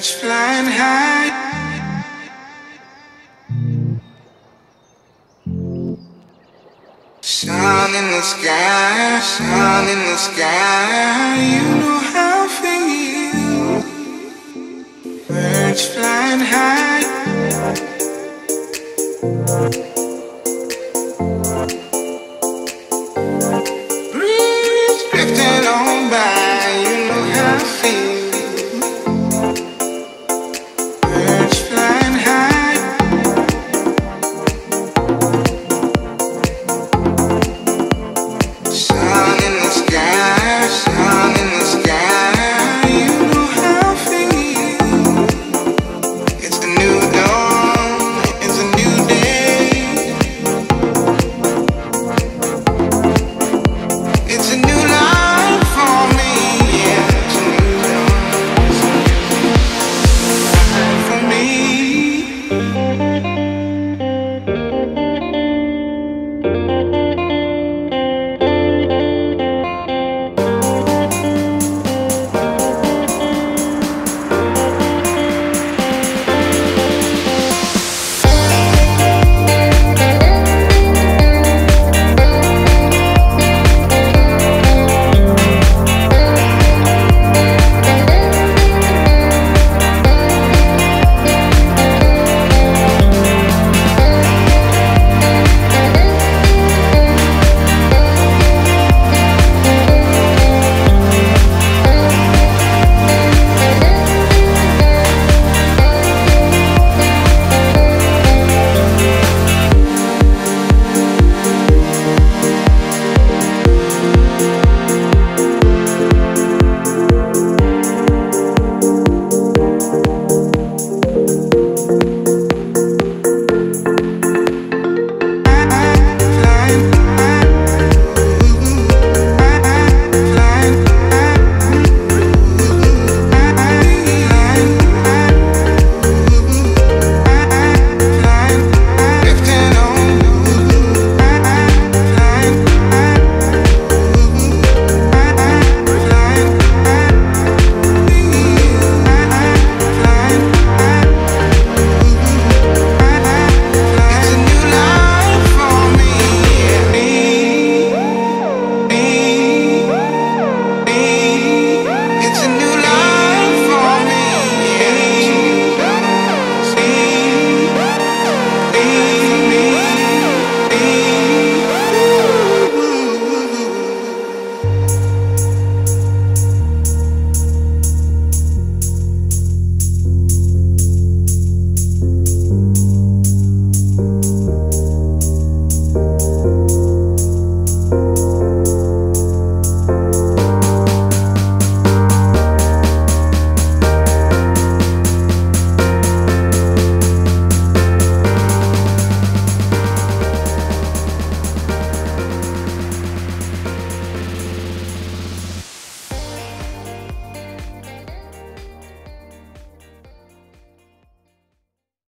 Birds flying high. Sun in the sky, sun in the sky, you know how I feel. Birds flying high.